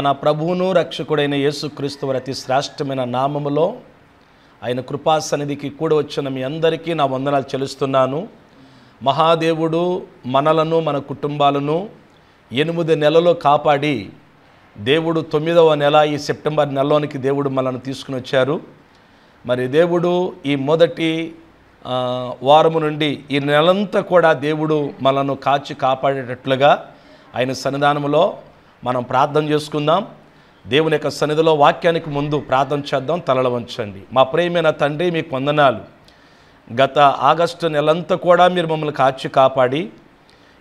మన ప్రభువును రక్షకుడైన యేసుక్రీస్తు వారి అతి శ్రేష్టమైన నామములో ఆయన కృపా సన్నిధికి కూడా వచ్చిన మీ అందరికీ నా వందనాలు చెల్లిస్తున్నాను. మహాదేవుడు మనలను మన కుటుంబాలను ఎనిమిది నెలలు కాపాడి దేవుడు తొమ్మిదవ నెల ఈ సెప్టెంబర్ నెలలోనికి దేవుడు మనల్ని తీసుకుని వచ్చారు. మరి దేవుడు ఈ మొదటి వారము నుండి ఈ నెలంతా కూడా దేవుడు మనను కాచి కాపాడేటట్లుగా ఆయన సన్నిధానంలో మనం ప్రార్థన చేసుకుందాం. దేవుని యొక్క సన్నిధిలో వాక్యానికి ముందు ప్రార్థన చేద్దాం. తలలు వంచండి. మా ప్రేమైన తండ్రి మీకు వందనాలు. గత ఆగస్టు నెలంతా కూడా మీరు మమ్మల్ని కాచి కాపాడి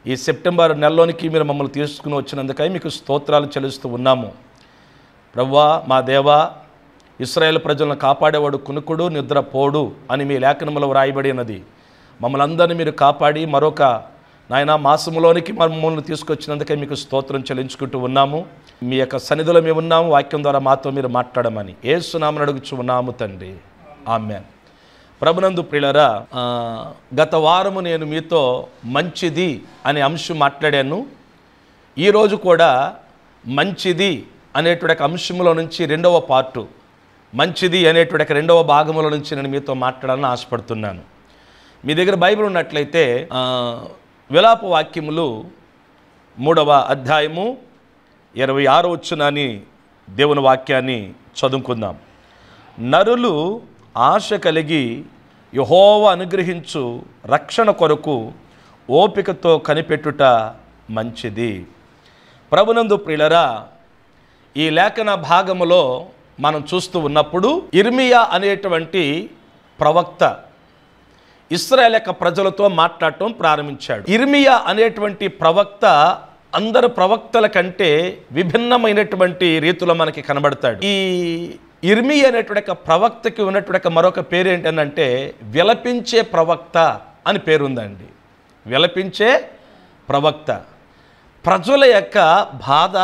ఈ సెప్టెంబర్ నెలలోనికి మీరు మమ్మల్ని తీసుకుని వచ్చినందుకై మీకు స్తోత్రాలు చెల్లిస్తూ ఉన్నాము. ప్రవ్వా మా దేవా ఇస్రాయేల్ ప్రజలను కాపాడేవాడు కునుకుడు నిద్రపోడు అని మీ లేఖనములో వ్రాయబడినది. మమ్మల్ని అందరినీ మీరు కాపాడి మరొక నాయన మాసములోనికి మమ్మల్ని తీసుకొచ్చినందుకే మీకు స్తోత్రం చెల్లించుకుంటూ ఉన్నాము. మీ యొక్క సన్నిధిలో మేము ఉన్నాము. వాక్యం ద్వారా మాతో మీరు మాట్లాడమని ఏసునామని అడుగుచు ఉన్నాము తండ్రి. ఆమె ప్రభునందు ప్రియులరా గత వారము నేను మీతో మంచిది అనే అంశం మాట్లాడాను. ఈరోజు కూడా మంచిది అనేటువంటి అంశంలో నుంచి రెండవ పార్టు మంచిది అనేటువంటి రెండవ భాగంలో నుంచి నేను మీతో మాట్లాడాలని ఆశపడుతున్నాను. మీ దగ్గర బైబిల్ ఉన్నట్లయితే విలాప వాక్యములు మూడవ అధ్యాయము ఇరవై ఆరు వచ్చునని దేవుని వాక్యాన్ని చదువుకుందాం. నరులు ఆశ కలిగి యహోవ అనుగ్రహించు రక్షణ కొరకు ఓపికతో కనిపెట్టుట మంచిది. ప్రభునందు ప్రియులరా ఈ లేఖన భాగములో మనం చూస్తూ ఉన్నప్పుడు ఇర్మియా అనేటువంటి ప్రవక్త ఇస్రాయల్ యొక్క ప్రజలతో మాట్లాడటం ప్రారంభించాడు. ఇర్మియా అనేటువంటి ప్రవక్త అందరు ప్రవక్తల కంటే విభిన్నమైనటువంటి రీతిలో మనకి కనబడతాడు. ఈ ఇర్మి అనేటువంటి ఒక ప్రవక్తకి ఉన్నటువంటి మరొక పేరు ఏంటంటే విలపించే ప్రవక్త అని పేరుందండి. విలపించే ప్రవక్త. ప్రజల యొక్క బాధ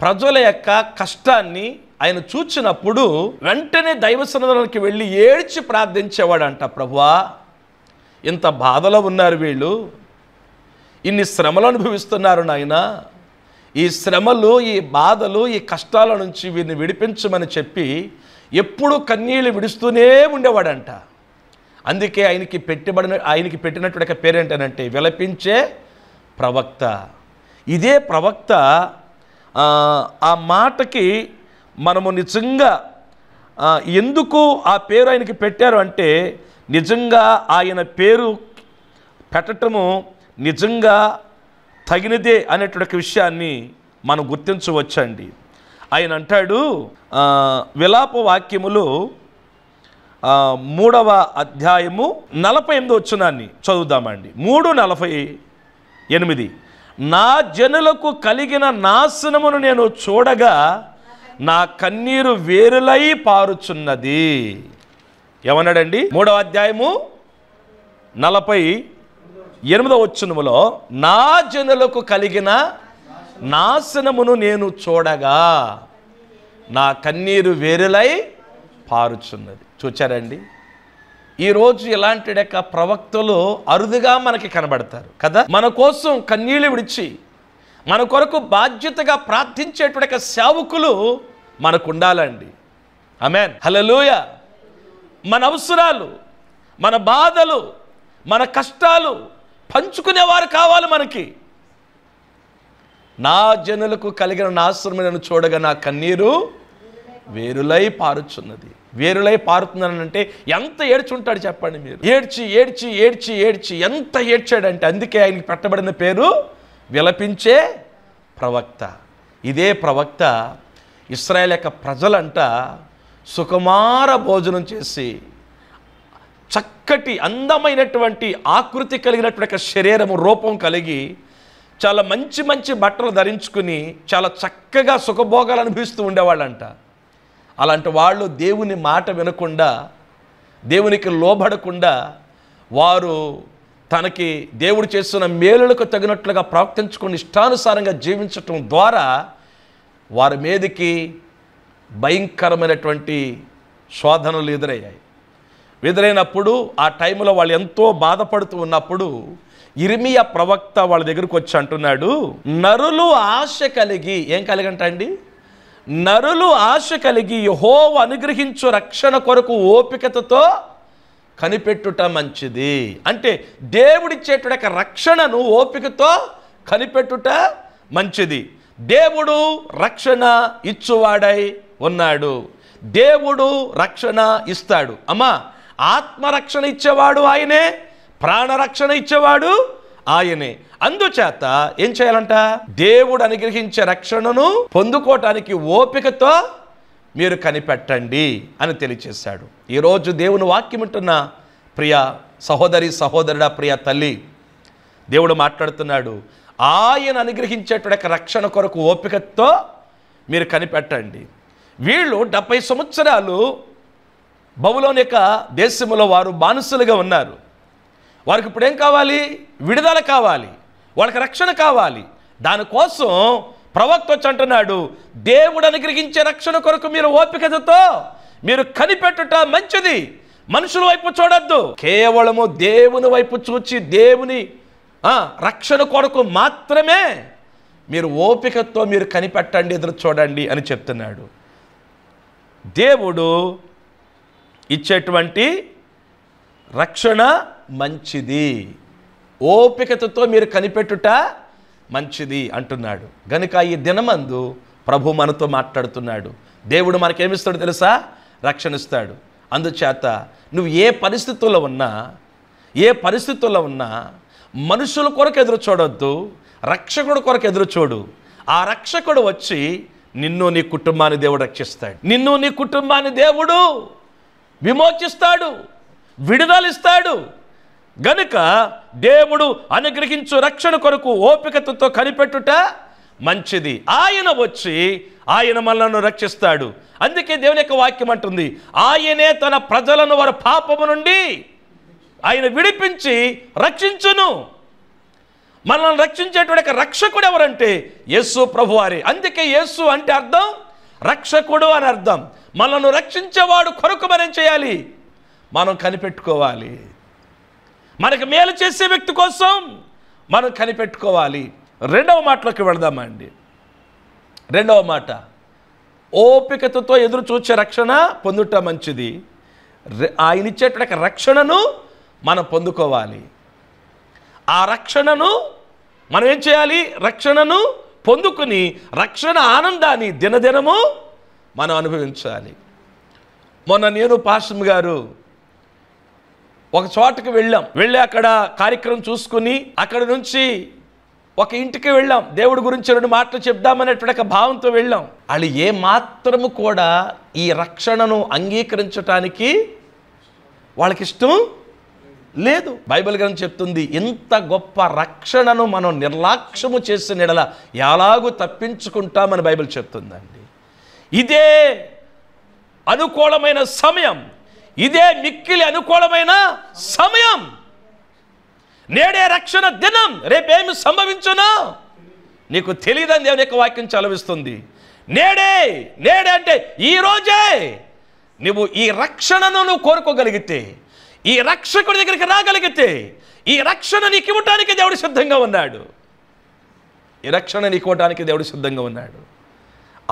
ప్రజల యొక్క కష్టాన్ని ఆయన చూచినప్పుడు వెంటనే దైవ సన్నదానికి వెళ్ళి ఏడ్చి ప్రార్థించేవాడంట ప్రభువా ఇంత బాధలో ఉన్నారు వీళ్ళు. ఇన్ని శ్రమలు అనుభవిస్తున్నారు నాయన. ఈ శ్రమలు ఈ బాధలు ఈ కష్టాల నుంచి వీరిని విడిపించమని చెప్పి ఎప్పుడు కన్నీళ్ళు విడుస్తూనే ఉండేవాడంట. అందుకే ఆయనకి పెట్టబడిన ఆయనకి పెట్టినటువంటి ఒక పేరేంటనంటే విలపించే ప్రవక్త. ఇదే ప్రవక్త ఆ మాటకి మనము నిజంగా ఎందుకు ఆ పేరు ఆయనకి పెట్టారు అంటే నిజంగా ఆయన పేరు పెట్టటము నిజంగా తగినదే అనేటువంటి విషయాన్ని మనం గుర్తించవచ్చండి. ఆయన అంటాడు విలాప వాక్యములు మూడవ అధ్యాయము నలభై ఎనిమిది వచ్చునాన్ని చదువుదామండి. మూడు నలభై ఎనిమిది. నా జనులకు కలిగిన నాశనమును నేను చూడగా నా కన్నీరు వేరులై పారుచున్నది. ఏమన్నాడండి? మూడవ అధ్యాయము నలభై ఎనిమిదవ వచ్చునములో నా జనులకు కలిగిన నాశనమును నేను చూడగా నా కన్నీరు వేరులై పారుచున్నది. చూచారండి? ఈరోజు ఇలాంటి యొక్క ప్రవక్తలు అరుదుగా మనకి కనబడతారు కదా? మన కోసం కన్నీళ్ళు విడిచి మన కొరకు బాధ్యతగా ప్రార్థించేటువంటి సేవకులు మనకు ఉండాలండి అమెన్ హలలుయ మన అవసరాలు మన బాధలు మన కష్టాలు పంచుకునేవారు కావాలి మనకి. నా జనులకు కలిగిన నాశ్రమను చూడగా నా కన్నీరు వేరులై పారుచున్నది. వేరులై పారుతుందని అంటే ఎంత ఏడ్చుంటాడు చెప్పండి మీరు. ఏడ్చి ఏడ్చి ఏడ్చి ఏడ్చి ఎంత ఏడ్చాడంటే అందుకే ఆయనకి పెట్టబడిన పేరు విలపించే ప్రవక్త. ఇదే ప్రవక్త ఇస్రాయేల్ యొక్క ప్రజలంట సుకుమార భోజనం చేసి చక్కటి అందమైనటువంటి ఆకృతి కలిగినటువంటి శరీరము రూపం కలిగి చాలా మంచి మంచి బట్టలు ధరించుకుని చాలా చక్కగా సుఖభోగాలు అనుభవిస్తూ ఉండేవాళ్ళంట. అలాంటి వాళ్ళు దేవుని మాట వినకుండా దేవునికి లోబడకుండా వారు తనకి దేవుడు చేస్తున్న మేలులకు తగినట్లుగా ప్రవర్తించుకుని ఇష్టానుసారంగా జీవించటం ద్వారా వారి మీదకి భయంకరమైనటువంటి శోధనలు ఎదురయ్యాయి. ఎదురైనప్పుడు ఆ టైంలో వాళ్ళు ఎంతో బాధపడుతూ ఉన్నప్పుడు ఇర్మియా ప్రవక్త వాళ్ళ దగ్గరకు వచ్చి అంటున్నాడు నరులు ఆశ కలిగి ఏం కలిగంట అండి? నరులు ఆశ కలిగి యహోవ అనుగ్రహించు రక్షణ కొరకు ఓపికతతో కనిపెట్టుట మంచిది. అంటే దేవుడిచ్చేటువంటి రక్షణను ఓపికతో కనిపెట్టుట మంచిది. దేవుడు రక్షణ ఇచ్చువాడై ఉన్నాడు. దేవుడు రక్షణ ఇస్తాడు. అమ్మా ఆత్మరక్షణ ఇచ్చేవాడు ఆయనే ప్రాణరక్షణ ఇచ్చేవాడు ఆయనే. అందుచేత ఏం చేయాలంట? దేవుడు అనుగ్రహించే రక్షణను పొందుకోవటానికి ఓపికతో మీరు కనిపెట్టండి అని తెలియచేశాడు. ఈరోజు దేవుని వాక్యం ఉంటున్న ప్రియ సహోదరి సహోదరుడా ప్రియ తల్లి దేవుడు మాట్లాడుతున్నాడు. ఆయన అనుగ్రహించేటువంటి రక్షణ కొరకు ఓపికతో మీరు కనిపెట్టండి. వీళ్ళు డెబ్బై సంవత్సరాలు బబులోని యొక్క దేశంలో వారు బానిసలుగా ఉన్నారు. వారికి ఇప్పుడు ఏం కావాలి? విడుదల కావాలి. వాళ్ళకి రక్షణ కావాలి. దానికోసం ప్రవక్త వచ్చి అంటున్నాడు దేవుడు అనుగ్రహించే రక్షణ కొరకు మీరు ఓపికతతో మీరు కనిపెట్టుట మంచిది. మనుషుల వైపు చూడొద్దు. కేవలము దేవుని వైపు చూచి దేవుని రక్షణ కొరకు మాత్రమే మీరు ఓపికతో మీరు కనిపెట్టండి ఎదురు చూడండి అని చెప్తున్నాడు. దేవుడు ఇచ్చేటువంటి రక్షణ మంచిది. ఓపికతతో మీరు కనిపెట్టుట మంచిది అంటున్నాడు. గనుక ఈ దినమందు ప్రభు మనతో మాట్లాడుతున్నాడు. దేవుడు మనకేమిస్తాడు తెలుసా? రక్షణ ఇస్తాడు అందుచేత నువ్వు ఏ పరిస్థితుల్లో ఉన్నా ఏ పరిస్థితుల్లో ఉన్నా మనుషుల కొరకు ఎదురు చూడొద్దు రక్షకుడు కొరకు ఎదురు చూడు. ఆ రక్షకుడు వచ్చి నిన్ను నీ కుటుంబాన్ని దేవుడు రక్షిస్తాడు. నిన్ను నీ కుటుంబాన్ని దేవుడు విమోచిస్తాడు విడుదలిస్తాడు. గనుక దేవుడు అనుగ్రహించు రక్షణ కొరకు ఓపికతతో కనిపెట్టుట మంచిది. ఆయన వచ్చి ఆయన మనలను రక్షిస్తాడు. అందుకే దేవుని యొక్క వాక్యం అంటుంది ఆయనే తన ప్రజలను వారి పాపము నుండి ఆయన విడిపించి రక్షించును. మనల్ని రక్షించేటువంటి ఒక రక్షకుడు ఎవరంటే యేసు ప్రభువారి. అందుకే యేసు అంటే అర్థం రక్షకుడు అని అర్థం. మనల్ని రక్షించేవాడు కొరకు మనం చేయాలి? మనం కనిపెట్టుకోవాలి. మనకు మేలు చేసే వ్యక్తి కోసం మనం కనిపెట్టుకోవాలి. రెండవ మాటలోకి వెళదామండి. రెండవ మాట ఓపికతతో ఎదురు చూచే రక్షణ పొందుట మంచిది. ఆయన ఇచ్చేటువంటి రక్షణను మనం పొందుకోవాలి. ఆ రక్షణను మనం ఏం చేయాలి? రక్షణను పొందుకుని రక్షణ ఆనందాన్ని దినదినము మనం అనుభవించాలి. మొన్న నేను పాశ్రం గారు ఒక చోటకి వెళ్ళాం. వెళ్ళి అక్కడ కార్యక్రమం చూసుకుని అక్కడ నుంచి ఒక ఇంటికి వెళ్ళాం. దేవుడి గురించి రెండు మాటలు చెప్దామనేటువంటి ఒక భావంతో వెళ్ళాం. వాళ్ళు ఏ మాత్రము కూడా ఈ రక్షణను అంగీకరించటానికి వాళ్ళకి ఇష్టం లేదు. బైబిల్ గ్రంథం చెప్తుంది ఇంత గొప్ప రక్షణను మనం నిర్లక్ష్యము చేసిన ఎడల ఎలాగూ తప్పించుకుంటామని బైబిల్ చెప్తుందండి. ఇదే అనుకూలమైన సమయం ఇదే మిక్కిలి అనుకూలమైన సమయం. నేడే రక్షణ దినం రేపేమి సంభవించును? నీకు తెలియదని దేవుని యొక్క వాక్యం చలవిస్తుంది. నేడే నేడే అంటే ఈ రోజే. నువ్వు ఈ రక్షణను నువ్వు కోరుకోగలిగితే ఈ రక్షకుడి దగ్గరికి రాగలిగితే ఈ రక్షణ నీకు ఇవ్వటానికి దేవుడు సిద్ధంగా ఉన్నాడు. ఈ రక్షణ నీకు ఇవ్వటానికి దేవుడు సిద్ధంగా ఉన్నాడు.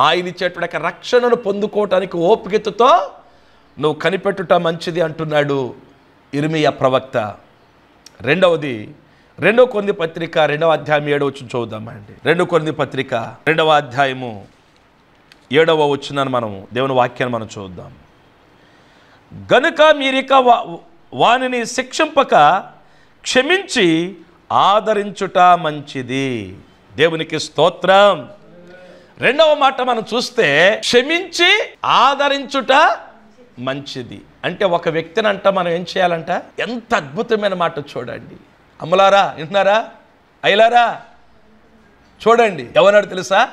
ఆయన ఇచ్చేటువంటి రక్షణను పొందుకోవటానికి ఓపికెత్తుతో నువ్వు కనిపెట్టుట మంచిది అంటున్నాడు ఇర్మియా ప్రవక్త. రెండవది రెండవ కొన్ని పత్రిక రెండవ అధ్యాయం ఏడవ వచ్చి చూద్దామండి రెండు కొన్ని పత్రిక రెండవ అధ్యాయము ఏడవ వచ్చిందని మనం దేవుని వాక్యాన్ని మనం చూద్దాం. గనుక మీరిక వా- వానిని శిక్షింపక క్షమించి ఆదరించుట మంచిది. దేవునికి స్తోత్రం. రెండవ మాట మనం చూస్తే క్షమించి ఆదరించుట మంచిది. అంటే ఒక వ్యక్తిని అంట మనం ఏం చేయాలంట? ఎంత అద్భుతమైన మాట చూడండి. అమ్మలారా వింటున్నారా అయ్యలారా? చూడండి. ఎవరన్నాడు తెలుసా?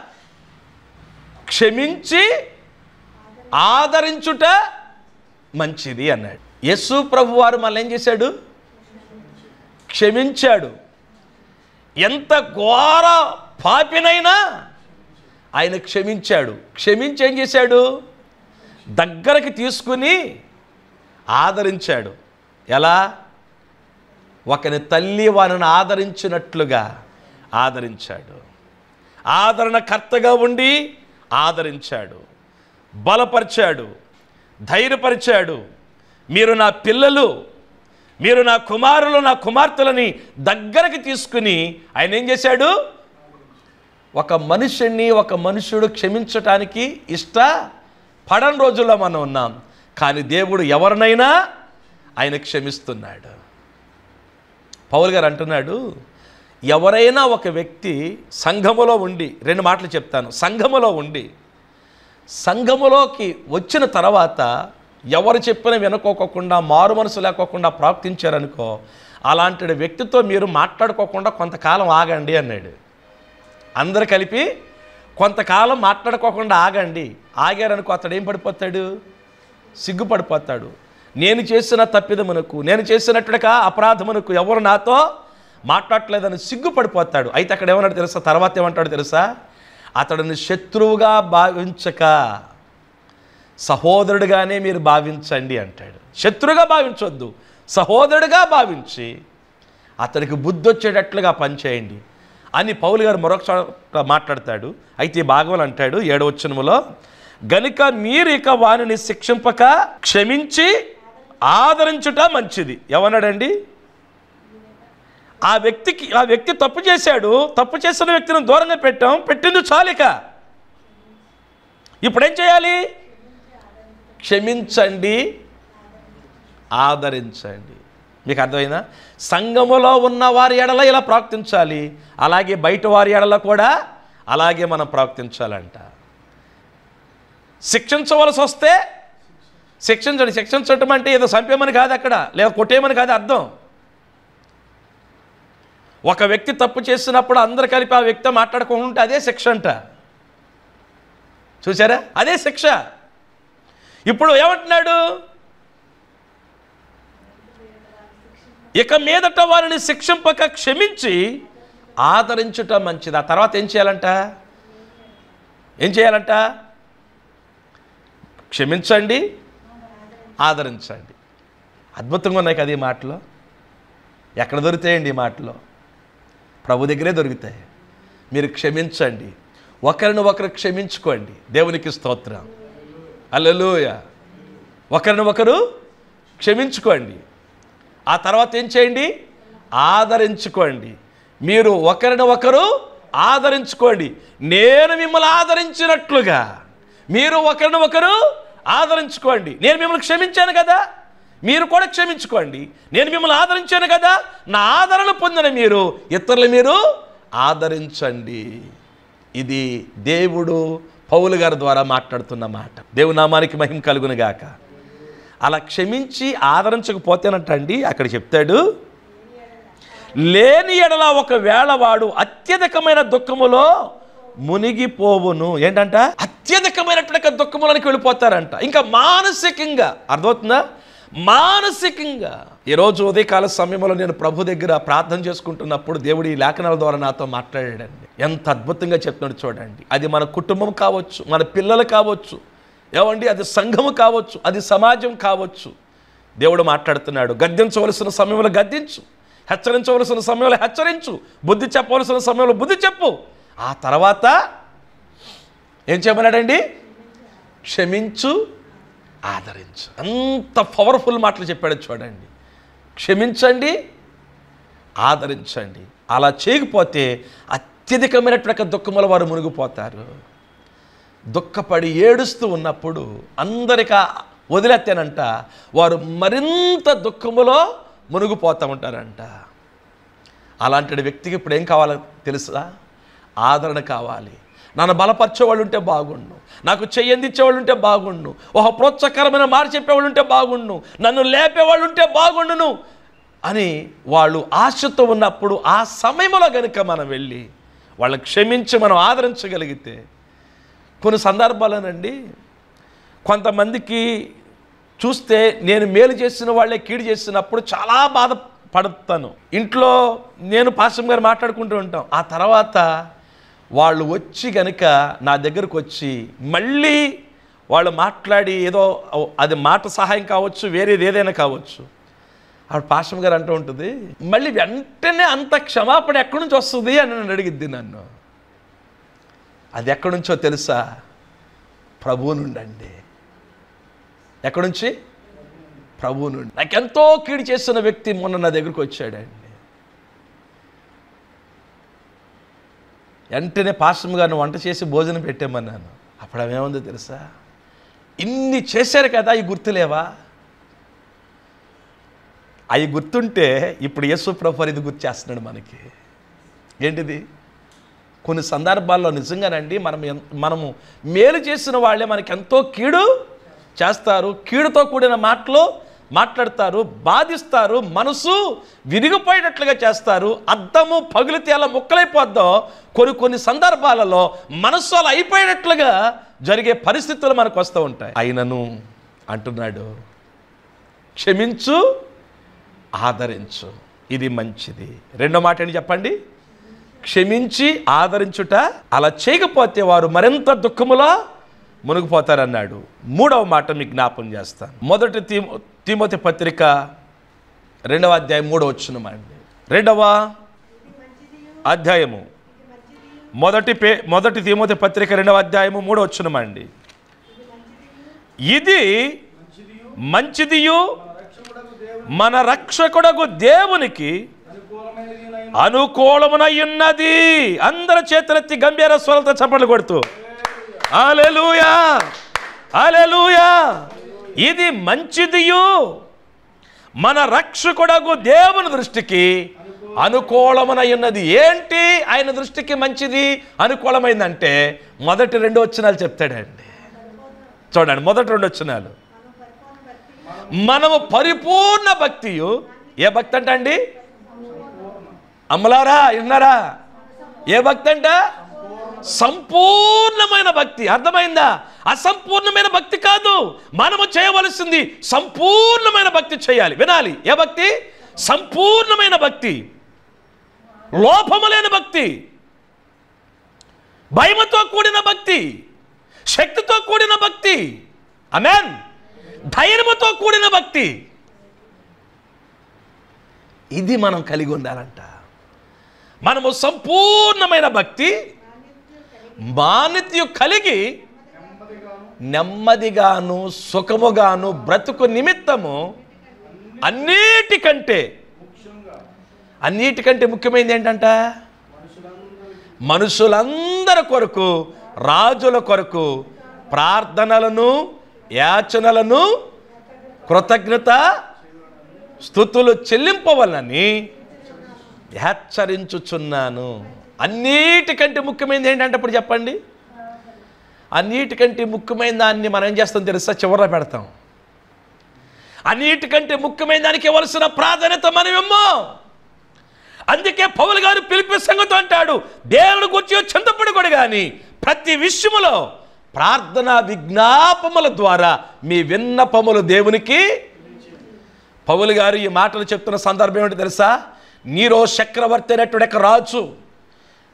క్షమించి ఆదరించుట మంచిది అన్నాడు. యస్సు ప్రభు వారు మళ్ళీ ఏం చేశాడు? క్షమించాడు. ఎంత ఘోర పాపినైనా ఆయన క్షమించాడు. క్షమించి ఏం చేశాడు? దగ్గరకు తీసుకుని ఆదరించాడు. ఎలా? ఒకని తల్లి వారిని ఆదరించినట్లుగా ఆదరించాడు. ఆదరణకర్తగా ఉండి ఆదరించాడు. బలపరిచాడు. ధైర్యపరిచాడు. మీరు నా పిల్లలు మీరు నా కుమారులు నా కుమార్తెలని దగ్గరకు తీసుకుని ఆయన ఏం చేశాడు? ఒక మనుషుణ్ణి ఒక మనుషుడు క్షమించటానికి ఇష్ట పడని రోజుల్లో మనం ఉన్నాం. కానీ దేవుడు ఎవరినైనా ఆయన క్షమిస్తున్నాడు. పౌల్ గారు అంటున్నాడు ఎవరైనా ఒక వ్యక్తి సంఘములో ఉండి రెండు మాటలు చెప్తాను సంఘములో ఉండి సంఘములోకి వచ్చిన తర్వాత ఎవరు చెప్పిన వినుకోకుండా మారు మనసు లేకోకుండా ప్రవర్తించారనుకో అలాంటి వ్యక్తితో మీరు మాట్లాడుకోకుండా కొంతకాలం ఆగండి అన్నాడు. అందరు కలిపి కొంతకాలం మాట్లాడుకోకుండా ఆగండి. ఆగారనుకో అతడు ఏం పడిపోతాడు? సిగ్గుపడిపోతాడు. నేను చేసిన తప్పిదమునకు నేను చేసినట్టుగా అపరాధమునకు ఎవరు నాతో మాట్లాడలేదని సిగ్గుపడిపోతాడు. అయితే అక్కడ ఏమన్నాడు తెలుసా? తర్వాత ఏమంటాడు తెలుసా? అతడిని శత్రువుగా భావించక సహోదరుడిగానే మీరు భావించండి అంటాడు. శత్రువుగా భావించొద్దు. సహోదరుడిగా భావించి అతనికి బుద్ధి వచ్చేటట్లుగా పనిచేయండి అని పౌలు గారు మరొక చోట మాట్లాడతాడు. అయితే భాగవన్ భాగవలు అంటాడు ఏడవచనములో గనుక మీరు ఇక వానిని శిక్షింపక క్షమించి ఆదరించుట మంచిది. ఏమన్నాడండి? ఆ వ్యక్తికి ఆ వ్యక్తి తప్పు చేశాడు తప్పు చేసిన వ్యక్తిని దూరంగా పెట్టాం పెట్టింది చాలిక ఇప్పుడేం చేయాలి? క్షమించండి ఆదరించండి. మీకు అర్థమైందా? సంఘములో ఉన్న వారి ఎడల ఇలా ప్రవర్తించాలి అలాగే బయట వారి ఎడల కూడా అలాగే మనం ప్రవర్తించాలంట శిక్షించవలసి వస్తే శిక్షించండి. శిక్షించటం అంటే ఏదో చంపేమని కాదు అక్కడ లేదా కొట్టేయమని కాదు అర్థం. ఒక వ్యక్తి తప్పు చేసినప్పుడు అందరు కలిపి ఆ వ్యక్తి మాట్లాడుకుంటే అదే శిక్ష అంట. చూసారా అదే శిక్ష. ఇప్పుడు ఏమంటున్నాడు? ఇక మీదట వారిని శిక్షింపక క్షమించి ఆదరించుట మంచిది. ఆ తర్వాత ఏం చేయాలంట? ఏం చేయాలంట? క్షమించండి ఆదరించండి. అద్భుతంగా ఉన్నాయి కదా ఈ మాటలు. ఎక్కడ దొరుకుతాయండి ఈ మాటలు? ప్రభు దగ్గరే దొరుకుతాయి. మీరు క్షమించండి. ఒకరిని ఒకరు క్షమించుకోండి. దేవునికి స్తోత్రం. అల్లెలూయ. ఒకరిని ఒకరు క్షమించుకోండి. ఆ తర్వాత ఏం చేయండి? ఆదరించుకోండి. మీరు ఒకరిని ఒకరు ఆదరించుకోండి. నేను మిమ్మల్ని ఆదరించినట్లుగా మీరు ఒకరిని ఒకరు ఆదరించుకోండి. నేను మిమ్మల్ని క్షమించాను కదా? మీరు కూడా క్షమించుకోండి. నేను మిమ్మల్ని ఆదరించాను కదా? నా ఆదరణ పొందిన మీరు ఇతరులు మీరు ఆదరించండి. ఇది దేవుడు పౌలు గారి ద్వారా మాట్లాడుతున్న మాట. దేవునామానికి మహిమ కలుగును గాక. అలా క్షమించి ఆదరించకపోతేనటండి అక్కడ చెప్తాడు లేని ఎడల ఒకవేళ వాడు అత్యధికమైన దుఃఖములో మునిగిపోవును. ఏంటంట? అత్యధికమైనటువంటి దుఃఖములోనికి వెళ్ళిపోతారంట. ఇంకా మానసికంగా అర్థమవుతుందా? మానసికంగా ఈరోజు ఉదయకాల సమయంలో నేను ప్రభు దగ్గర ప్రార్థన చేసుకుంటున్నప్పుడు దేవుడు ఈ లేఖనాల ద్వారా నాతో మాట్లాడాడండి. ఎంత అద్భుతంగా చెప్తున్నాడు చూడండి. అది మన కుటుంబం కావచ్చు మన పిల్లలు కావచ్చు ఏమండి అది సంఘము కావచ్చు అది సమాజం కావచ్చు. దేవుడు మాట్లాడుతున్నాడు గద్దించవలసిన సమయంలో గద్దించు హెచ్చరించవలసిన సమయంలో హెచ్చరించు బుద్ధి చెప్పవలసిన సమయంలో బుద్ధి చెప్పు. ఆ తర్వాత ఏం చేయమన్నాడండి? క్షమించు ఆదరించు. అంత పవర్ఫుల్ మాటలు చెప్పాడు చూడండి. క్షమించండి ఆదరించండి. అలా చేయకపోతే అత్యధికమైనటువంటి దుఃఖముల వారు మునిగిపోతారు. దుఃఖపడి ఏడుస్తూ ఉన్నప్పుడు అందరికీ వదిలేత్తానంట వారు మరింత దుఃఖములో మునిగిపోతూ ఉంటారంట. అలాంటి వ్యక్తికి ఇప్పుడు ఏం కావాలో తెలుసా? ఆదరణ కావాలి. నన్ను బలపరిచేవాళ్ళు ఉంటే బాగుండు. నాకు చెయ్యందిచ్చేవాళ్ళు ఉంటే బాగుండు. ఒక ప్రోత్సాహకరమైన మాట చెప్పేవాళ్ళు ఉంటే బాగుండు. నన్ను లేపేవాళ్ళు ఉంటే బాగుండును. అని వాళ్ళు ఆశతో ఉన్నప్పుడు ఆ సమయంలో కనుక మనం వెళ్ళి వాళ్ళని క్షమించి మనం ఆదరించగలిగితే కొన్ని సందర్భాలనండి కొంతమందికి చూస్తే నేను మేలు చేసిన వాళ్ళే కీడు చేసినప్పుడు చాలా బాధపడతాను. ఇంట్లో నేను పాశం గారు మాట్లాడుకుంటూ ఉంటాం. ఆ తర్వాత వాళ్ళు వచ్చి కనుక నా దగ్గరకు వచ్చి మళ్ళీ వాళ్ళు మాట్లాడి ఏదో అది మాట సహాయం కావచ్చు వేరేది ఏదైనా కావచ్చు. ఆవిడ పాశం గారు అంటూ ఉంటుంది మళ్ళీ వెంటనే అంత క్షమాపణ ఎక్కడి నుంచి వస్తుంది? అని నన్ను అడిగిద్ది నన్ను. అది ఎక్కడి నుంచో తెలుసా? ప్రభువు నుండండి ఎక్కడి నుంచి? ప్రభువు నుండి. నాకెంతో కీడు చేస్తున్న వ్యక్తి మొన్న నా దగ్గరికి వచ్చాడండి. వెంటనే పాశ్రమ గారిని వంట చేసి భోజనం పెట్టామన్నాను అప్పుడు అవేముందో తెలుసా? ఇన్ని చేశారు కదా అవి గుర్తులేవా? అవి గుర్తుంటే ఇప్పుడు యేసు ప్రభు ఇది గుర్తు చేస్తున్నాడు మనకి. ఏంటిది? కొన్ని సందర్భాల్లో నిజంగానండి మనం ఎన్- మనము మేలు చేసిన వాళ్ళే మనకి ఎంతో కీడు చేస్తారు. కీడుతో కూడిన మాటలు మాట్లాడతారు బాధిస్తారు మనసు విరిగిపోయేటట్లుగా చేస్తారు అద్దము పగిలితే అలా ముక్కలైపోద్దో కొన్ని కొన్ని సందర్భాలలో మనస్సు అలా అయిపోయేటట్లుగా జరిగే పరిస్థితులు మనకు వస్తూ ఉంటాయి. అయినను అంటున్నాడు క్షమించు ఆదరించు ఇది మంచిది. రెండో మాట ఏంటి చెప్పండి? క్షమించి ఆదరించుట అలా చేయకపోతే వారు మరింత దుఃఖములో మునిగిపోతారన్నాడు. మూడవ మాట మీకు జ్ఞాపం చేస్తాను. మొదటి తీమో తీమోతి పత్రిక రెండవ అధ్యాయం మూడవ వచ్చినమండి రెండవ అధ్యాయము. మొదటి పే మొదటి తిమోతి పత్రిక రెండవ అధ్యాయము మూడవ వచ్చినమండి ఇది మంచిదియు మన రక్షకుడకు దేవునికి అనుకూలమునయ్యున్నది అందరి చేతులెత్తి గంభీర స్వరలతో చప్పట్లు కొడుతూ. అలెలుయా అలెలుయా ఇది మంచిదియు. మన రక్షకుడకు దేవుని దృష్టికి అనుకూలమునయ్యున్నది ఏంటి? ఆయన దృష్టికి మంచిది అనుకూలమైందంటే మొదటి రెండు వచ్చినాలు చెప్తాడండి. చూడండి మొదటి రెండు వచ్చినాలు మనము పరిపూర్ణ భక్తియు. ఏ భక్తి అంట అండి అమ్మలారా విన్నారా? ఏ భక్తి అంట సంపూర్ణమైన భక్తి. అర్థమైందా? అసంపూర్ణమైన భక్తి కాదు. మనము చేయవలసింది సంపూర్ణమైన భక్తి చేయాలి. వినాలి. ఏ భక్తి? సంపూర్ణమైన భక్తి. లోపము లేని భక్తి. భయముతో కూడిన భక్తి. శక్తితో కూడిన భక్తి. అమెన్ ధైర్యముతో కూడిన భక్తి. ఇది మనం కలిగి ఉండాలంట. మనము సంపూర్ణమైన భక్తి మానిత్యు కలిగి నెమ్మదిగాను సుఖముగాను బ్రతుకు నిమిత్తము అన్నిటికంటే అన్నిటికంటే ముఖ్యమైనది ఏంటంట? మనుషులందరి కొరకు రాజుల కొరకు ప్రార్థనలను యాచనలను కృతజ్ఞత స్థుతులు చెల్లింపవలని హెచ్చరించుచున్నాను. అన్నిటికంటే ముఖ్యమైనది ఏంటంటే ఇప్పుడు చెప్పండి. అన్నిటికంటే ముఖ్యమైన దాన్ని మనం ఏం చేస్తాం తెలుసా? చివర పెడతాం. అన్నిటికంటే ముఖ్యమైన దానికి ఇవ్వాల్సిన ప్రాధాన్యత మనమేమో. అందుకే పౌలు గారు పిలిపి సంగతి అంటాడు దేవుని గురించి చింతపడకూడదు కానీ ప్రతి విషయములో ప్రార్థన విజ్ఞాపముల ద్వారా మీ విన్నపములు దేవునికి పౌలు గారు ఈ మాటలు చెప్తున్న సందర్భం ఏంటో తెలుసా? నీరో చక్రవర్తి అనేటువంటి రాజు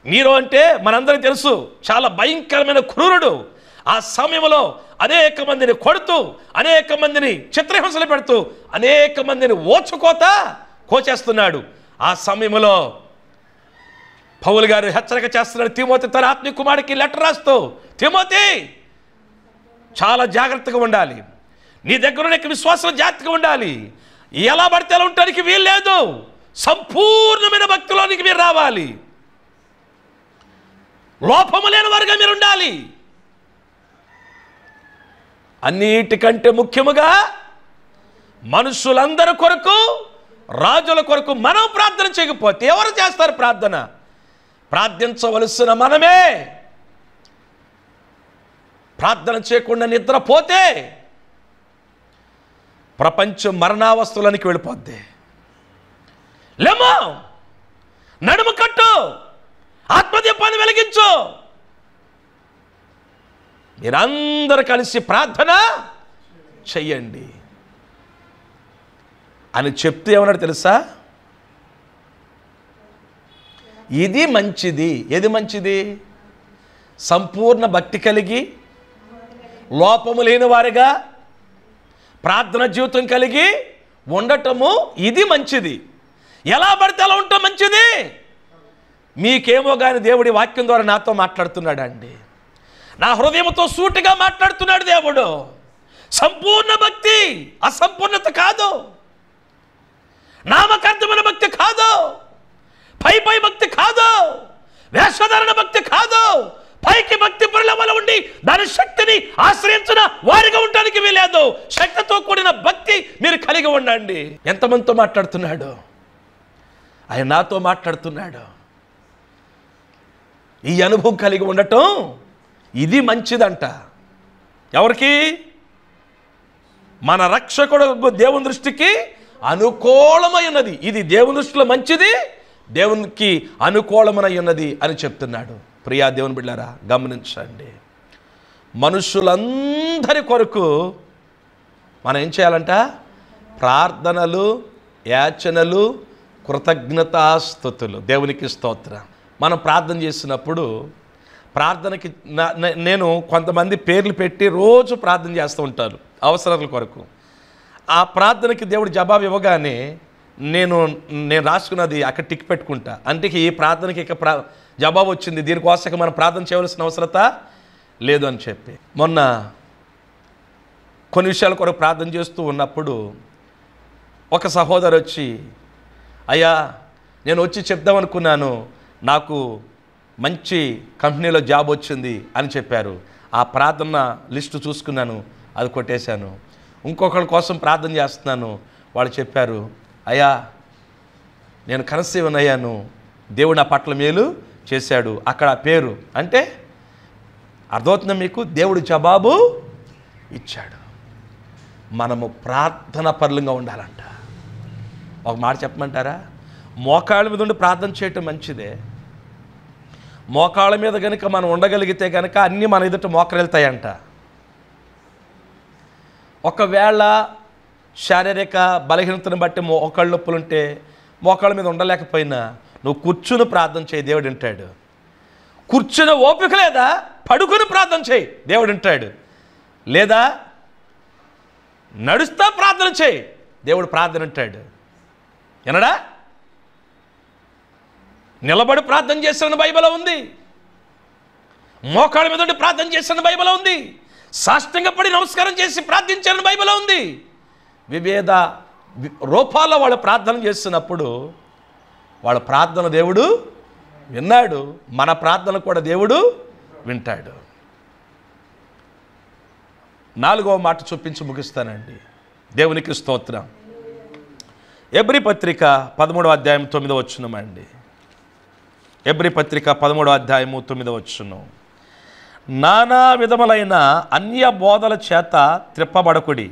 నీరో అంటే మనందరికీ తెలుసు చాలా భయంకరమైన క్రూరుడు. ఆ సమయంలో అనేక మందిని కొడుతూ అనేక మందిని చిత్రహింసలు పెడుతూ అనేక మందిని ఓచుకోత కోచేస్తున్నాడు. ఆ సమయంలో పౌలు గారు హెచ్చరిక చేస్తున్నాడు తిమోతి తన ఆత్మీయ కుమారుడికి లెటర్ రాస్తూ తిమోతి చాలా జాగ్రత్తగా ఉండాలి. నీ దగ్గర నీకు విశ్వాసం జాగ్రత్తగా ఉండాలి. ఎలా పడితే అలా ఉండడానికి వీలు లేదు సంపూర్ణమైన భక్తిలోనికి మీరు రావాలి. లోపము లేని వారుగా మీరు ఉండాలి అన్నిటికంటే ముఖ్యముగా మనుషులందరి కొరకు రాజుల కొరకు మనం ప్రార్థన చేయకపోతే ఎవరు చేస్తారు ప్రార్థన? ప్రార్థించవలసిన మనమే. ప్రార్థన చేయకుండా నిద్రపోతే ప్రపంచం మరణావస్థలనికి వెళ్ళిపోద్ది. లేమో నడుము కట్టు! ఆత్మదీపాన్ని వెలిగించు. మీరందరూ కలిసి ప్రార్థన చెయ్యండి. అని చెప్తే ఏమన్నాడు తెలుసా? ఇది మంచిది. ఏది మంచిది? సంపూర్ణ భక్తి కలిగి లోపము లేని వారిగా ప్రార్థన జీవితం కలిగి ఉండటము ఇది మంచిది. ఎలా పడితే అలా ఉండటం మంచిది. మీకేమో కానీ దేవుడి వాక్యం ద్వారా నాతో మాట్లాడుతున్నాడు అండి నా హృదయంతో సూటిగా మాట్లాడుతున్నాడు దేవుడు. సంపూర్ణ భక్తి అసంపూర్ణత కాదు. నామకార్థమైన భక్తి కాదు. పై పై భక్తి కాదు. వేషధారణ భక్తి కాదు. పైకి భక్తి పరిణామాలు ఉండి దాని శక్తిని ఆశ్రయించిన వారిగా ఉండడానికి వీలేదు శక్తితో కూడిన భక్తి మీరు కలిగి ఉండండి. ఎంతమందితో మాట్లాడుతున్నాడు? ఆయన నాతో మాట్లాడుతున్నాడు. ఈ అనుభవం కలిగి ఉండటం ఇది మంచిదంట. ఎవరికి? మన రక్షకుడు దేవుని దృష్టికి అనుకూలమై ఉన్నది. ఇది దేవుని దృష్టిలో మంచిది దేవునికి అనుకూలమై ఉన్నది అని చెప్తున్నాడు. ప్రియా దేవుని బిడ్డారా గమనించండి. మనుషులందరి కొరకు మనం ఏం చేయాలంట? ప్రార్థనలు యాచనలు కృతజ్ఞతాస్థుతులు. దేవునికి స్తోత్రం. మనం ప్రార్థన చేస్తున్నప్పుడు ప్రార్థనకి నేను కొంతమంది పేర్లు పెట్టి రోజు ప్రార్థన చేస్తూ ఉంటారు అవసరాల కొరకు. ఆ ప్రార్థనకి దేవుడు జవాబు ఇవ్వగానే నేను నేను రాసుకున్నది అక్కడ టిక్ పెట్టుకుంటా. అంటే ఈ ప్రార్థనకి ఇక ప్రా జవాబు వచ్చింది దీనికోసం మనం ప్రార్థన చేయవలసిన అవసరత లేదు అని చెప్పి. మొన్న కొన్ని విషయాల కొరకు ప్రార్థన చేస్తూ ఉన్నప్పుడు ఒక సహోదరు వచ్చి అయ్యా నేను వచ్చి చెప్దాం అనుకున్నాను నాకు మంచి కంపెనీలో జాబ్ వచ్చింది అని చెప్పారు. ఆ ప్రార్థన లిస్టు చూసుకున్నాను అది కొట్టేశాను. ఇంకొకరి కోసం ప్రార్థన చేస్తున్నాను వాళ్ళు చెప్పారు అయ్యా నేను కనసీవన్ అయ్యాను. దేవుడు నా పట్ల మేలు చేశాడు. అక్కడ పేరు అంటే అర్థమవుతుందా మీకు? దేవుడు జవాబు ఇచ్చాడు. మనము ప్రార్థన పరులంగా ఉండాలంట. ఒక మాట చెప్పమంటారా? మోకాళ్ళ మీద ఉండి ప్రార్థన చేయటం మంచిదే. మోకాళ్ళ మీద కనుక మనం ఉండగలిగితే కనుక అన్నీ మన ఎదుట మోకరెళ్తాయంట ఒకవేళ శారీరక బలహీనతను బట్టి మోకాళ్ళ నొప్పులు ఉంటే మోకాళ్ళ మీద ఉండలేకపోయినా నువ్వు కూర్చుని ప్రార్థన చేయి దేవుడు వింటాడు. కూర్చుని ఓపిక లేదా? పడుకుని ప్రార్థన చేయి దేవుడు వింటాడు. లేదా? నడుస్తా ప్రార్థన చేయి దేవుడు ప్రార్థన అంటాడు ఎనడా నిలబడి ప్రార్థన చేసిన బైబిల్ ఉంది. మోకాళ్ళ మీద ప్రార్థన చేసిన బైబిల్ ఉంది. సాష్టంగా పడి నమస్కారం చేసి ప్రార్థించిన బైబిల్ ఉంది. విభేద రూపాల్లో వాళ్ళు ప్రార్థన చేస్తున్నప్పుడు వాళ్ళ ప్రార్థన దేవుడు విన్నాడు. మన ప్రార్థన కూడా దేవుడు వింటాడు. నాలుగవ మాట చూపించి ముగిస్తానండి. దేవునికి స్తోత్రం. ఎబ్రి పత్రిక పదమూడవ అధ్యాయం తొమ్మిదవ అండి ఎబ్రి పత్రిక పదమూడవ అధ్యాయము తొమ్మిదవ వచ్చును నానా విధములైన అన్య బోధల చేత త్రిప్పబడకుడి.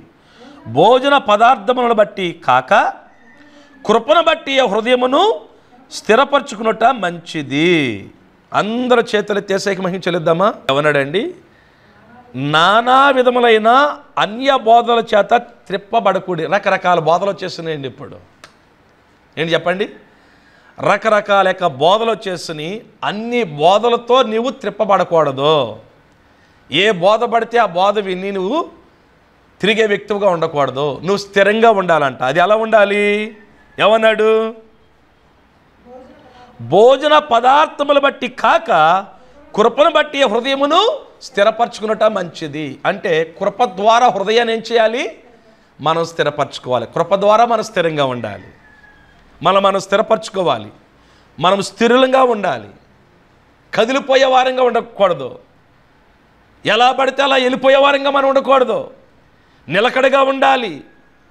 భోజన పదార్థములను బట్టి కాక కృపను బట్టి హృదయమును స్థిరపరచుకున్నట మంచిది. అందరు చేతులు తేసేకి మహించలేద్దామా? ఎవనాడండి? నానా విధములైన అన్య బోధల చేత త్రిప్పబడకుడి. రకరకాల బోధలు వచ్చేస్తున్నాయండి ఇప్పుడు. ఏంటి చెప్పండి? రకరకాల యొక్క బోధలు వచ్చేసి అన్ని బోధలతో నీవు త్రిప్పబడకూడదు. ఏ బోధ పడితే ఆ బోధ విని నువ్వు తిరిగే వ్యక్తిగా ఉండకూడదు. నువ్వు స్థిరంగా ఉండాలంట. అది ఎలా ఉండాలి? ఏమన్నాడు భోజన పదార్థములు బట్టి కాక కృపను బట్టి హృదయమును స్థిరపరచుకున్నట మంచిది. అంటే కృప ద్వారా హృదయాన్ని ఏం చేయాలి? మనం స్థిరపరచుకోవాలి. కృప ద్వారా మనం స్థిరంగా ఉండాలి. మనం మనం స్థిరపరచుకోవాలి. మనం స్థిరులంగా ఉండాలి. కదిలిపోయే వారంగా ఉండకూడదు. ఎలా పడితే అలా వెళ్ళిపోయే వారంగా మనం ఉండకూడదు. నిలకడగా ఉండాలి.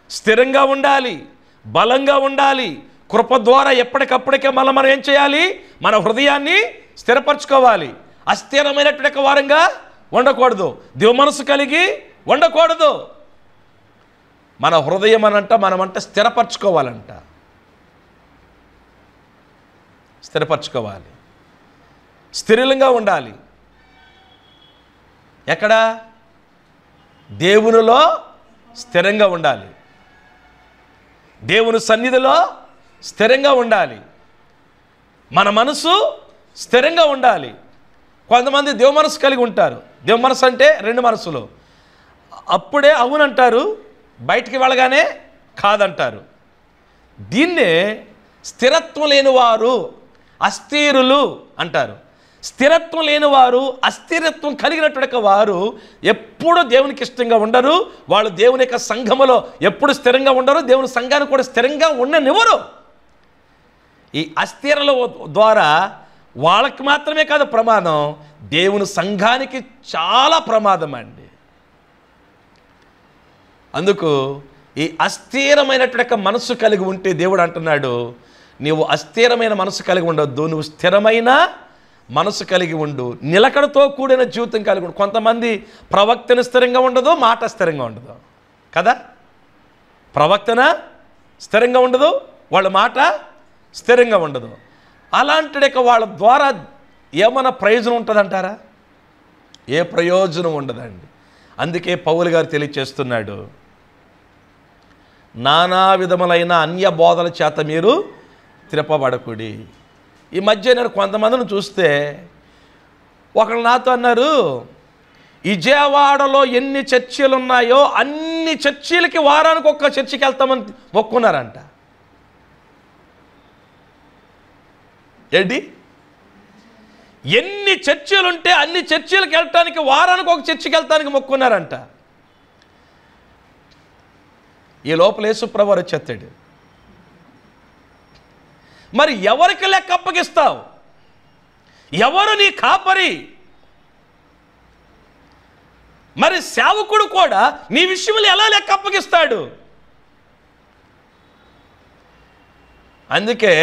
స్థిరంగా ఉండాలి. బలంగా ఉండాలి. కృప ద్వారా ఎప్పటికప్పటికే మళ్ళీ మనం ఏం చేయాలి? మన హృదయాన్ని స్థిరపరచుకోవాలి. అస్థిరమైనటువంటి వారంగా ఉండకూడదు. దివ మనసు కలిగి ఉండకూడదు. మన హృదయం అనంట మనమంట స్థిరపరచుకోవాలంట. స్థిరపరచుకోవాలి. స్థిరంగా ఉండాలి. ఎక్కడ? దేవునిలో స్థిరంగా ఉండాలి. దేవుని సన్నిధిలో స్థిరంగా ఉండాలి. మన మనసు స్థిరంగా ఉండాలి. కొంతమంది దేవ మనసు కలిగి ఉంటారు. దేవ మనసు అంటే రెండు మనసులు. అప్పుడే అవునంటారు బయటికి వెళ్ళగానే కాదంటారు. దీన్నే స్థిరత్వం లేనివారు అస్థిరులు అంటారు. స్థిరత్వం లేనివారు అస్థిరత్వం కలిగినటువంటి వారు ఎప్పుడు దేవునికి ఇష్టంగా ఉండరు. వాళ్ళు దేవుని యొక్క సంఘములో ఎప్పుడు స్థిరంగా ఉండరు. దేవుని సంఘాన్ని కూడా స్థిరంగా ఉండనివ్వరు. ఈ అస్థిరల ద్వారా వాళ్ళకి మాత్రమే కాదు ప్రమాదం. దేవుని సంఘానికి చాలా ప్రమాదం అండి. అందుకు ఈ అస్థిరమైనటువంటి మనస్సు కలిగి ఉంటే దేవుడు అంటున్నాడు నీవు అస్థిరమైన మనసు కలిగి ఉండొద్దు. నువ్వు స్థిరమైన మనసు కలిగి ఉండు. నిలకడతో కూడిన జీవితం కలిగి ఉండు. కొంతమంది ప్రవక్తన స్థిరంగా ఉండదు మాట స్థిరంగా ఉండదు. కదా? ప్రవక్తన స్థిరంగా ఉండదు వాళ్ళ మాట స్థిరంగా ఉండదు. అలాంటి వాళ్ళ ద్వారా ఏమైనా ప్రయోజనం ఉంటుందంటారా? ఏ ప్రయోజనం ఉండదండి. అందుకే పౌలు గారు తెలియచేస్తున్నాడు నానా విధములైన అన్య బోధల చేత మీరు త్రిప్పబడకుడి ఈ మధ్య నేను కొంతమందిని చూస్తే ఒకళ్ళు నాతో అన్నారు విజయవాడలో ఎన్ని చర్చిలు ఉన్నాయో అన్ని చర్చిలకి వారానికి ఒక్క చర్చికి వెళ్తామని మొక్కున్నారంట. ఏంటి? ఎన్ని చర్చిలు ఉంటే అన్ని చర్చిలకు వెళ్ళటానికి వారానికి ఒక చర్చికి వెళ్తానికి మొక్కున్నారంట. ఈ లోపల యేసుప్రభు వచ్చేస్తాడు. మరి ఎవరికి లెక్క అప్పగిస్తావు? ఎవరు నీ కాపరి? మరి సేవకుడు కూడా నీ విషయంలో ఎలా లెక్క అప్పగిస్తాడు? అందుకే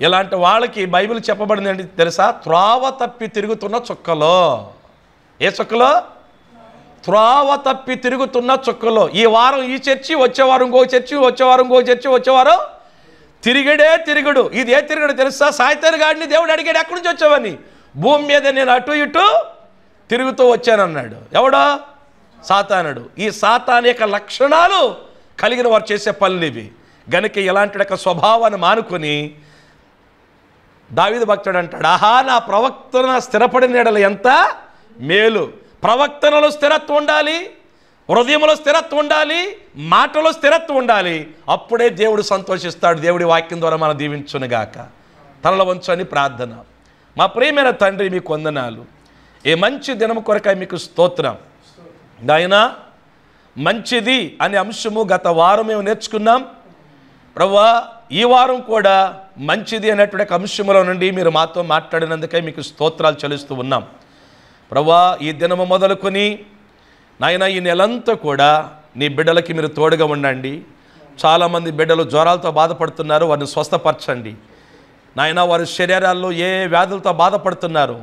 ఇలాంటి వాళ్ళకి బైబిల్ చెప్పబడింది తెలుసా? త్రోవ తప్పి తిరుగుతున్న చుక్కలో. ఏ చుక్కలో? త్రోవ తప్పి తిరుగుతున్న చుక్కలో. ఈ వారం ఈ చర్చి వచ్చే వారం ఇంకో చర్చి వచ్చే వారం ఇంకో చర్చి వచ్చేవారం తిరిగడే తిరుగుడు. ఇది ఏ తిరుగుడు తెలుసా? సాయితర్ గాడిని దేవుడు అడిగాడు ఎక్కడి నుంచి వచ్చావని? భూమి మీద నేను అటు ఇటు తిరుగుతూ వచ్చానన్నాడు. ఎవడో? సాతానుడు. ఈ సాతాన్ యొక్క లక్షణాలు కలిగిన వారు చేసే పనులు ఇవి. గనుక ఇలాంటి యొక్క స్వభావాన్ని మానుకొని దావిద భక్తుడు అంటాడు ఆహా నా ప్రవక్తన స్థిరపడిన ఎడల ఎంత? మేలు. ప్రవక్తనలో స్థిరత్వం ఉండాలి. హృదయంలో స్థిరత్వం ఉండాలి మాటలో స్థిరత్వం ఉండాలి. అప్పుడే దేవుడు సంతోషిస్తాడు. దేవుడి వాక్యం ద్వారా మనం దీవించునుగాక. తనల వంచని ప్రార్థన. మా ప్రియమైన తండ్రి మీకు వందనాలు. ఏ మంచి దినం కొరకై మీకు స్తోత్రం. నాయనా మంచిది అనే అంశము గత వారం మేము నేర్చుకున్నాం. ప్రవ్వా ఈ వారం కూడా మంచిది అనేటువంటి అంశములో నుండి మీరు మాతో మాట్లాడినందుకే మీకు స్తోత్రాలు చెల్లిస్తూ ఉన్నాం. ప్రవ్వా ఈ దినము మొదలుకొని నాయన ఈ నెలంతా కూడా నీ బిడ్డలకి మీరు తోడుగా ఉండండి. చాలామంది బిడ్డలు జ్వరాలతో బాధపడుతున్నారు వారిని స్వస్థపరచండి. నాయన వారి శరీరాల్లో ఏ వ్యాధులతో బాధపడుతున్నారు?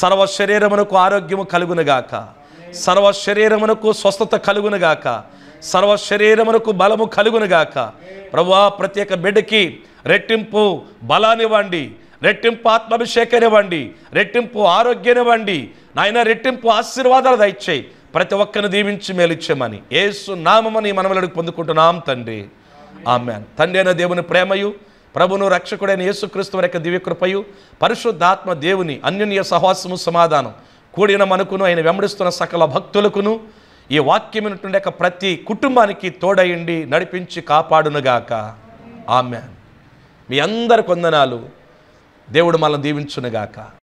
సర్వ శరీరమునకు ఆరోగ్యము కలుగునుగాక సర్వ శరీరమునకు స్వస్థత కలుగునుగాక సర్వ శరీరమునకు బలము కలుగునుగాక ప్రభువా ప్రత్యేక బిడ్డకి రెట్టింపు బలాన్నివ్వండి రెట్టింపు ఆత్మాభిషేకానివ్వండి రెట్టింపు ఆరోగ్యాన్నివ్వండి నాయన రెట్టింపు ఆశీర్వాదాలు దయచేయి. ప్రతి ఒక్కరిని దీవించి మేలిచ్చామని ఏసు నామమని మనములకు పొందుకుంటున్నాం తండ్రి. ఆమె తండ్రి అయిన దేవుని ప్రేమయు ప్రభును రక్షకుడైన యేసుక్రీస్తు వారి యొక్క దివ్యకృపయు పరిశుద్ధాత్మ దేవుని అన్యోన్య సహవాసము సమాధానం కూడిన మనకును ఆయన వెంబడిస్తున్న సకల భక్తులకును ఈ వాక్యమైనటువంటి యొక్క ప్రతి కుటుంబానికి తోడయండి నడిపించి కాపాడునుగాక. ఆమె మీ అందరి కొందనాలు దేవుడు మనల్ని దీవించునుగాక.